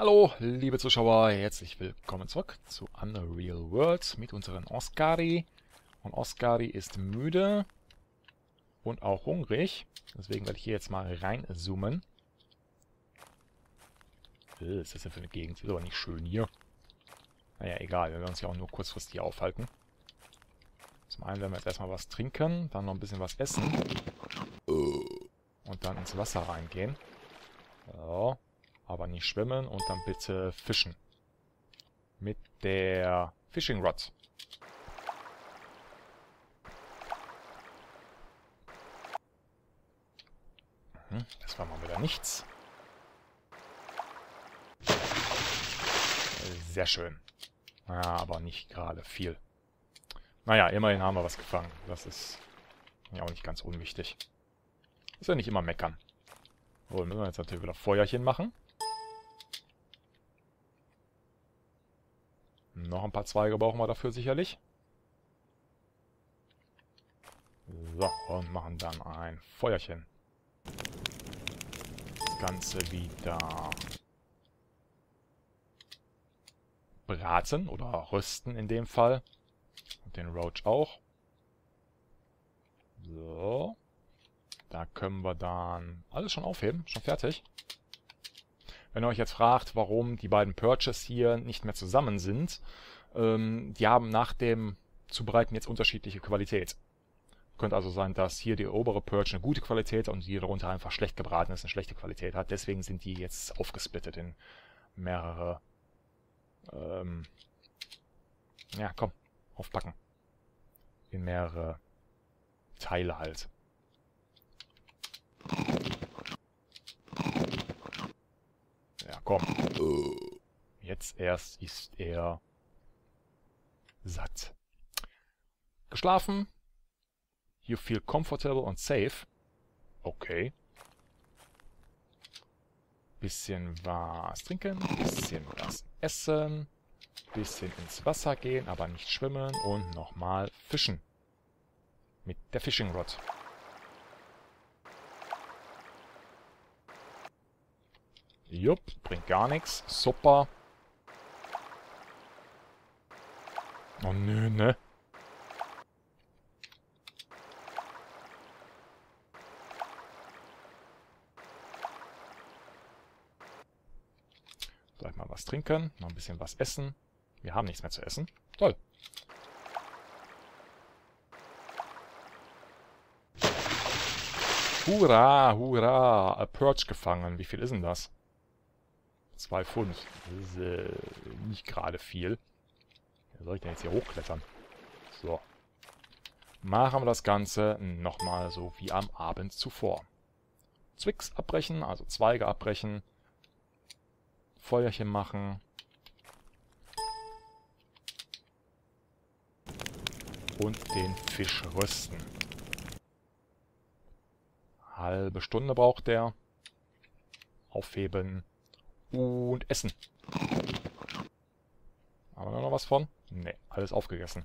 Hallo, liebe Zuschauer, herzlich willkommen zurück zu Unreal World mit unserem Oscari. Und Oscari ist müde und auch hungrig. Deswegen werde ich hier jetzt mal reinzoomen. Äh, was ist das denn für eine Gegend? Ist aber nicht schön hier. Naja, egal, wir werden uns ja auch nur kurzfristig aufhalten. Zum einen werden wir jetzt erstmal was trinken, dann noch ein bisschen was essen. Und dann ins Wasser reingehen. So. Nicht schwimmen und dann bitte fischen. Mit der Fishing Rod. Mhm, das war mal wieder nichts. Sehr schön. Ja, aber nicht gerade viel. Naja, immerhin haben wir was gefangen. Das ist ja auch nicht ganz unwichtig. Ist ja nicht immer meckern. So, müssen wir jetzt natürlich wieder Feuerchen machen. Noch ein paar Zweige brauchen wir dafür sicherlich. So, und machen dann ein Feuerchen. Das Ganze wieder braten oder rösten in dem Fall. Und den Roach auch. So. Da können wir dann alles schon aufheben. Schon fertig. Wenn ihr euch jetzt fragt, warum die beiden Perches hier nicht mehr zusammen sind, ähm, die haben nach dem Zubereiten jetzt unterschiedliche Qualität. Könnte also sein, dass hier die obere Perch eine gute Qualität und die darunter einfach schlecht gebraten ist, eine schlechte Qualität hat. Deswegen sind die jetzt aufgesplittet in mehrere... Ähm, ja, komm, aufpacken. In mehrere Teile halt. Ja, komm. Jetzt erst ist er satt. Geschlafen. You feel comfortable and safe. Okay. Bisschen was trinken, bisschen was essen, bisschen ins Wasser gehen, aber nicht schwimmen und nochmal fischen. Mit der Fishing Rod. Jupp, bringt gar nichts. Super. Oh nö, ne? Gleich mal was trinken, noch ein bisschen was essen. Wir haben nichts mehr zu essen. Toll. Hurra, hurra. A Perch gefangen. Wie viel ist denn das? Zwei Pfund. Das ist äh, nicht gerade viel. Wie soll ich denn jetzt hier hochklettern? So. Machen wir das Ganze nochmal so wie am Abend zuvor. Zwicks abbrechen, also Zweige abbrechen. Feuerchen machen. Und den Fisch rösten. Halbe Stunde braucht der. Aufheben und essen. Haben wir da noch was von? Ne, alles aufgegessen.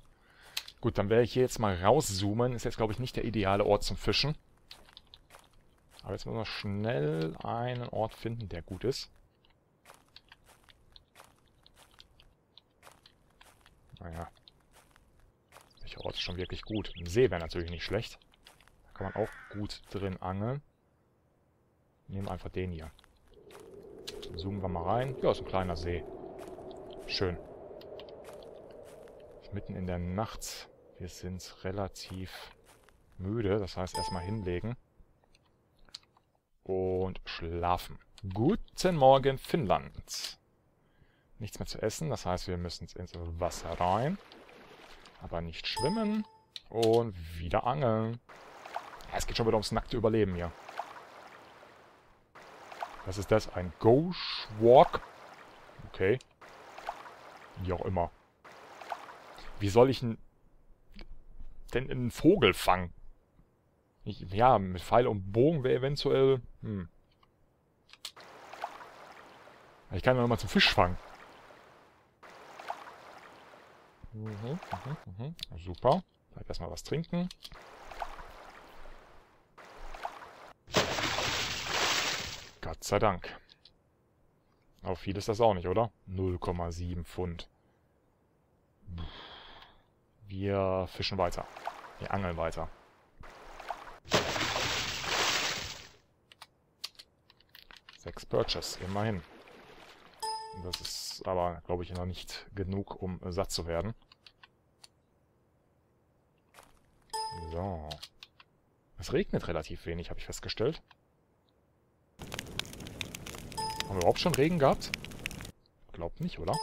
Gut, dann werde ich hier jetzt mal rauszoomen. Ist jetzt, glaube ich, nicht der ideale Ort zum Fischen. Aber jetzt müssen wir schnell einen Ort finden, der gut ist. Naja. Welcher Ort ist schon wirklich gut? Ein See wäre natürlich nicht schlecht. Da kann man auch gut drin angeln. Nehmen einfach den hier. Zoomen wir mal rein. Ja, ist ein kleiner See. Schön. Mitten in der Nacht. Wir sind relativ müde. Das heißt, erstmal hinlegen. Und schlafen. Guten Morgen, Finnland. Nichts mehr zu essen. Das heißt, wir müssen ins Wasser rein. Aber nicht schwimmen. Und wieder angeln. Es geht schon wieder ums nackte Überleben hier. Was ist das? Ein Ghost Walk? Okay. Wie auch immer. Wie soll ich denn einen Vogel fangen? Ich, ja, mit Pfeil und Bogen wäre eventuell... Hm. Ich kann ja nochmal zum Fisch fangen. Mhm, mhm, mhm. Super. Vielleicht erstmal was trinken. Gott sei Dank. Aber viel ist das auch nicht, oder? 0,7 Pfund. Wir fischen weiter. Wir angeln weiter. Sechs Purchase, immerhin. Das ist aber, glaube ich, noch nicht genug, um satt zu werden. So. Es regnet relativ wenig, habe ich festgestellt. Haben wir überhaupt schon Regen gehabt? Glaubt nicht, oder?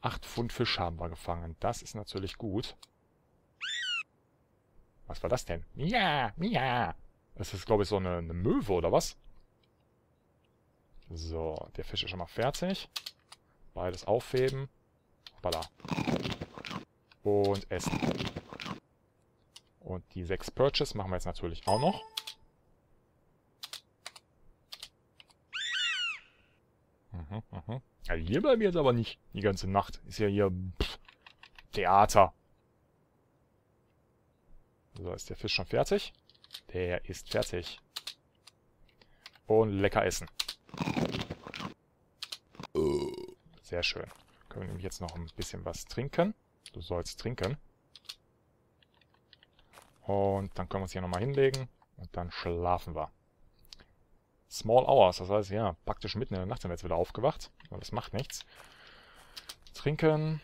Acht Pfund Fisch haben wir gefangen. Das ist natürlich gut. Was war das denn? Mia, Mia. Das ist, glaube ich, so eine, eine Möwe, oder was? So, der Fisch ist schon mal fertig. Beides aufheben. Hoppala. Und essen. Und die sechs Purchase machen wir jetzt natürlich auch noch. Mhm, mhm. Ja, hier bleiben wir jetzt aber nicht die ganze Nacht. Ist ja hier pff, Theater. So, ist der Fisch schon fertig? Der ist fertig. Und lecker essen. Sehr schön. Können wir nämlich jetzt noch ein bisschen was trinken. Du sollst trinken. Und dann können wir uns hier nochmal hinlegen. Und dann schlafen wir. Small Hours, das heißt, ja, praktisch mitten in der Nacht sind wir jetzt wieder aufgewacht. Aber das macht nichts. Trinken.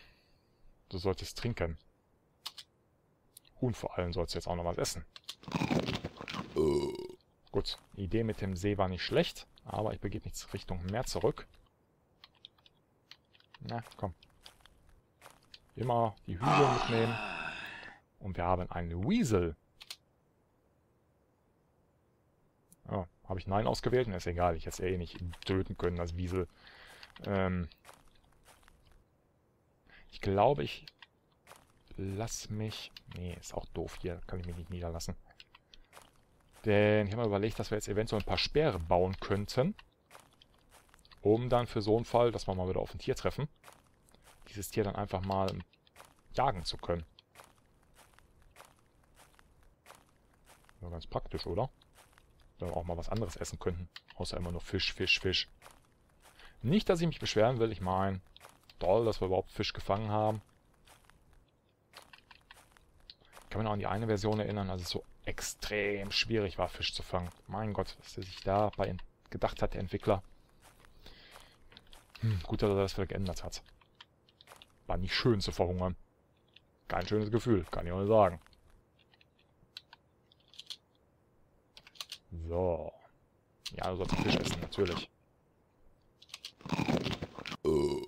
Du solltest trinken. Und vor allem sollst du jetzt auch noch was essen. Gut, die Idee mit dem See war nicht schlecht, aber ich begebe mich Richtung Meer zurück. Na, komm. Immer die Hügel mitnehmen. Und wir haben einen Weasel. Oh, habe ich Nein ausgewählt? Ist egal, ich hätte es eh nicht töten können, als Wiesel. Ähm ich glaube, ich lass mich... Nee, ist auch doof hier. Kann ich mich nicht niederlassen. Denn ich habe mir überlegt, dass wir jetzt eventuell ein paar Speere bauen könnten. Um dann für so einen Fall, dass wir mal wieder auf ein Tier treffen, dieses Tier dann einfach mal jagen zu können. Ja, ganz praktisch, oder? Wenn wir auch mal was anderes essen könnten. Außer immer nur Fisch, Fisch, Fisch. Nicht, dass ich mich beschweren will. Ich meine, toll, dass wir überhaupt Fisch gefangen haben. Ich kann mich noch an die eine Version erinnern, als es so extrem schwierig war, Fisch zu fangen. Mein Gott, was er sich dabei gedacht hat, der Entwickler. Hm, gut, dass er das wieder geändert hat. War nicht schön zu verhungern. Kein schönes Gefühl, kann ich auch sagen. So. Ja, du sollst Fisch essen, natürlich.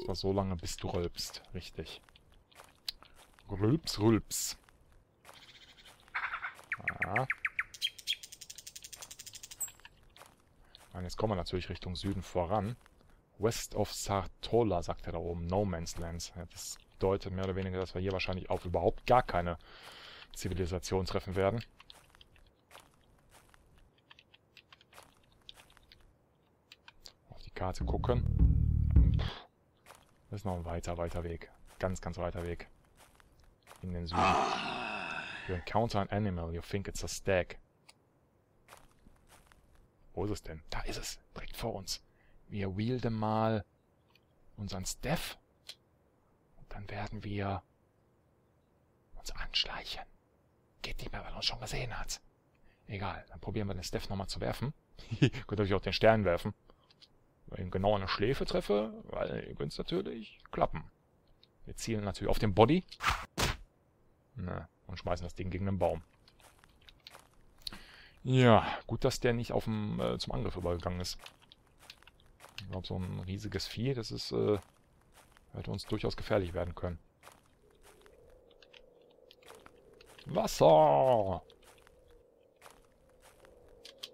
Das so lange, bis du rülpst. Richtig. Rülps, rülps. Ah. Und jetzt kommen wir natürlich Richtung Süden voran. West of Sartola, sagt er da oben. No Man's Lands. Ja, das bedeutet mehr oder weniger, dass wir hier wahrscheinlich auf überhaupt gar keine Zivilisation treffen werden. Auf die Karte gucken. Das ist noch ein weiter, weiter Weg. Ganz, ganz weiter Weg. In den Süden. You encounter an animal, you think it's a stag. Wo ist es denn? Da ist es, direkt vor uns. Wir wielden mal unseren Steph. Und dann werden wir uns anschleichen. Geht nicht mehr, weil er uns schon gesehen hat. Egal, dann probieren wir den Steph nochmal zu werfen. Könnt natürlich auch den Stern werfen. Wenn ich ihn genau an der Schläfe treffe, weil ihr könnt es natürlich klappen. Wir zielen natürlich auf den Body. Na, und schmeißen das Ding gegen den Baum. Ja, gut, dass der nicht auf dem, äh, zum Angriff übergegangen ist. Ich glaube, so ein riesiges Vieh, das ist, äh, hätte uns durchaus gefährlich werden können. Wasser!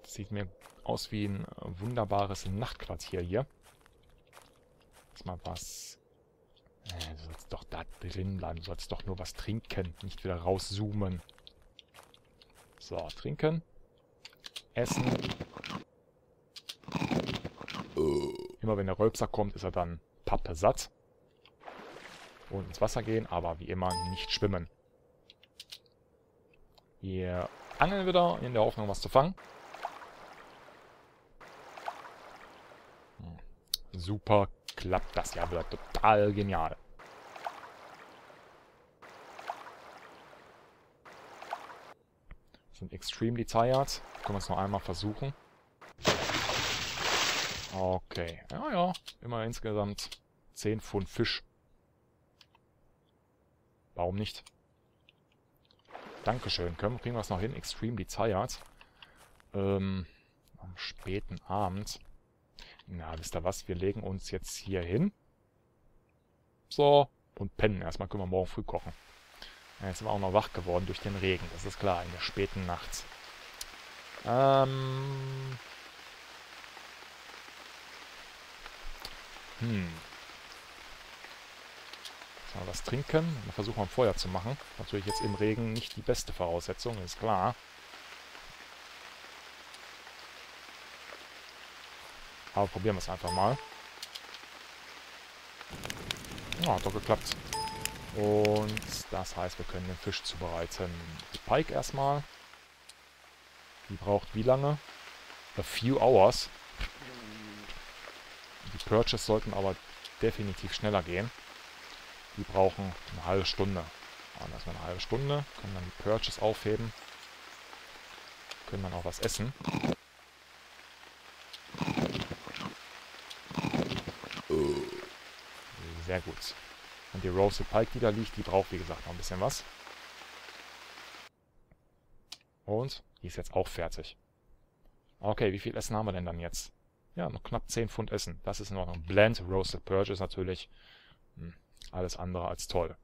Das sieht mir aus wie ein wunderbares Nachtquartier hier. Lass mal was äh, du sollst doch da drin bleiben. Du sollst doch nur was trinken. Nicht wieder rauszoomen. So, trinken. Essen. Immer wenn der Rölpser kommt, ist er dann pappe satt. Und ins Wasser gehen, aber wie immer nicht schwimmen. Wir angeln wieder in der Hoffnung, was zu fangen. Super klappt das ja wieder total genial. Sind extremely tired. Können wir es noch einmal versuchen. Okay. Ja, ja. Immer insgesamt 10 Pfund Fisch. Warum nicht? Dankeschön. Können, kriegen wir es noch hin? Extremely tired. Ähm, am späten Abend. Na, wisst ihr was? Wir legen uns jetzt hier hin. So. Und pennen. Erstmal können wir morgen früh kochen. Ja, jetzt sind wir auch noch wach geworden durch den Regen. Das ist klar, in der späten Nacht. Ähm... Hm. Mal was trinken. Dann versuchen wir ein Feuer zu machen. Natürlich jetzt im Regen nicht die beste Voraussetzung, ist klar. Aber probieren wir es einfach mal. Ja, hat doch geklappt. Und das heißt, wir können den Fisch zubereiten. Die Pike erstmal. Die braucht wie lange? A few hours. Die Purchase sollten aber definitiv schneller gehen. Die brauchen eine halbe Stunde. Machen erstmal eine halbe Stunde. Können dann die Purchase aufheben. Können dann auch was essen. Sehr gut. Und die Roasted Pike, die da liegt, die braucht, wie gesagt, noch ein bisschen was. Und die ist jetzt auch fertig. Okay, wie viel Essen haben wir denn dann jetzt? Ja, noch knapp 10 Pfund Essen. Das ist in Ordnung. Blend Roasted Purge ist natürlich hm, alles andere als toll.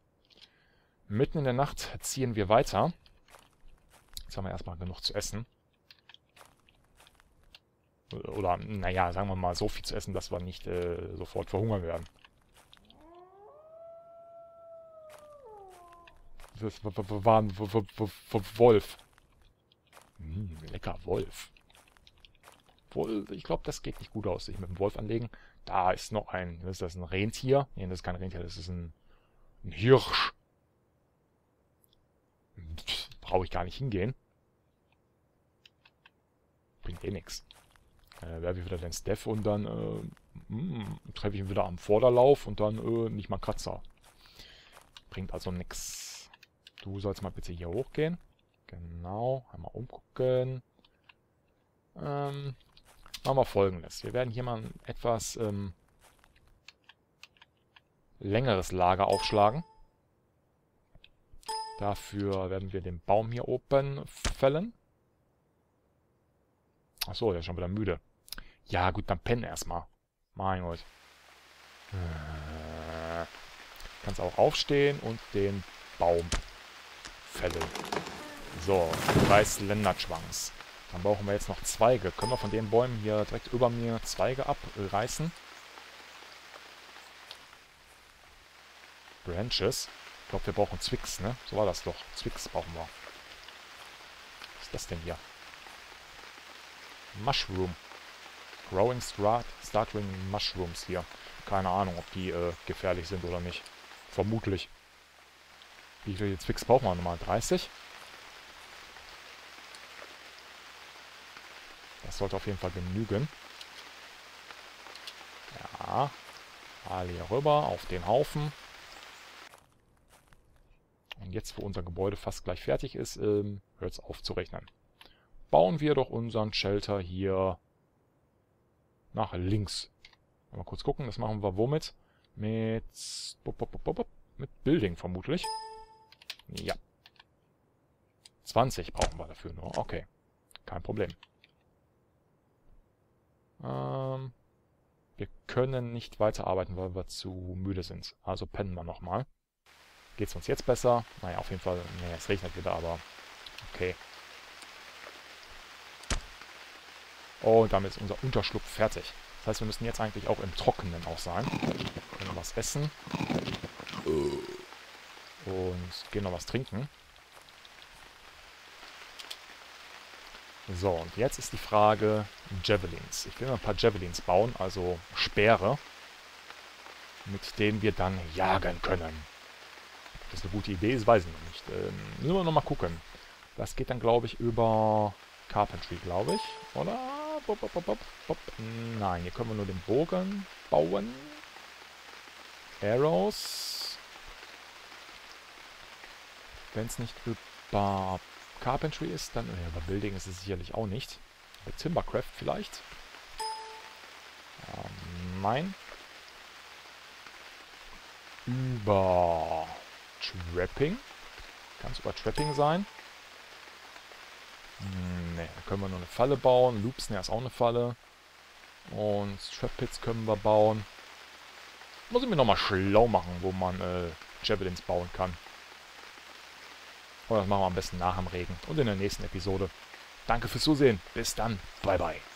Mitten in der Nacht ziehen wir weiter. Jetzt haben wir erstmal genug zu essen. Oder, naja, sagen wir mal, so viel zu essen, dass wir nicht äh, sofort verhungern werden. Das war ein Wolf. Hm, lecker Wolf. Wolf, ich glaube, das geht nicht gut aus, sich mit dem Wolf anlegen. Da ist noch ein, ist das ein Rentier? Nee, das ist kein Rentier, das ist ein, ein Hirsch. Brauche ich gar nicht hingehen. Bringt eh nichts. Äh, werfe ich wieder den Steph und dann äh, hm, treffe ich ihn wieder am Vorderlauf und dann äh, nicht mal Kratzer. Bringt also nichts. Du sollst mal bitte hier hochgehen. Genau, einmal umgucken. Ähm, machen wir folgendes. Wir werden hier mal ein etwas ähm, längeres Lager aufschlagen. Dafür werden wir den Baum hier oben fällen. Achso, der ist schon wieder müde. Ja, gut, dann pennen erstmal. Mein Gott. Äh, kannst auch aufstehen und den Baum fällen. So, drei Slenderschwangs. Dann brauchen wir jetzt noch Zweige. Können wir von den Bäumen hier direkt über mir Zweige abreißen? Branches. Ich glaube, wir brauchen Zwicks, ne? So war das doch. Zwicks brauchen wir. Was ist das denn hier? Mushroom. Growing Start, Startling Mushrooms hier. Keine Ahnung, ob die äh, gefährlich sind oder nicht. Vermutlich. Wie viele Zwicks brauchen wir nochmal? 30? Das sollte auf jeden Fall genügen. Ja. Alle hier rüber auf den Haufen. Und jetzt, wo unser Gebäude fast gleich fertig ist, ähm, hört es auf zu rechnen. Bauen wir doch unseren Shelter hier nach links. Mal kurz gucken, das machen wir womit? Mit... Mit Building vermutlich. Ja. 20 brauchen wir dafür nur. Okay. Kein Problem. Ähm, wir können nicht weiterarbeiten, weil wir zu müde sind. Also pennen wir nochmal. Geht es uns jetzt besser? Naja, auf jeden Fall. Nee, es regnet wieder, aber okay. Oh, und damit ist unser Unterschlupf fertig. Das heißt, wir müssen jetzt eigentlich auch im Trockenen auch sein. Können was essen. Und gehen noch was trinken. So, und jetzt ist die Frage Javelins. Ich will mal ein paar Javelins bauen, also Speere, mit denen wir dann jagen können. Ob das eine gute Idee ist, weiß ich noch nicht. Ähm, müssen wir noch mal gucken. Das geht dann, glaube ich, über Carpentry, glaube ich. Oder Nein, hier können wir nur den Bogen bauen. Arrows. Wenn es nicht über Carpentry ist, dann... Ja, über Building ist es sicherlich auch nicht. Über Timbercraft vielleicht. Ähm, nein. Über Trapping. Kann es über Trapping sein? Hm, ne, da können wir nur eine Falle bauen. Loop Snare ist auch eine Falle. Und Trap Pits können wir bauen. Muss ich mir nochmal schlau machen, wo man äh, Javelins bauen kann. Und das machen wir am besten nach dem Regen und in der nächsten Episode. Danke fürs Zusehen. Bis dann. Bye, bye.